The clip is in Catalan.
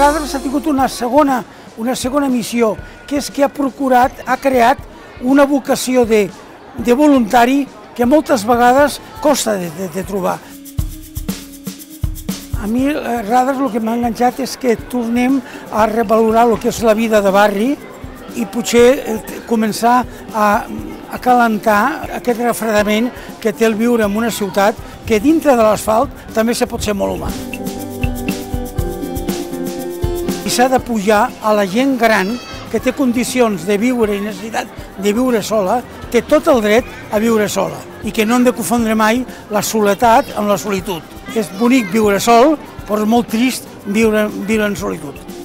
Radars ha tingut una segona, una segona missió, que és que ha procurat, ha creat una vocació de, de voluntari que moltes vegades costa de, de, de trobar. A mi, eh, Radars, el que m'ha enganxat és que tornem a revalorar el que és la vida de barri i potser eh, començar a, a calentar aquest refredament que té el viure en una ciutat que dintre de l'asfalt també se pot ser molt humà. I s'ha de pujar a la gent gran que té condicions de viure i necessitat de viure sola, té tot el dret a viure sola i que no hem de confondre mai la soledat amb la solitud. És bonic viure sol, però és molt trist viure, viure en solitud.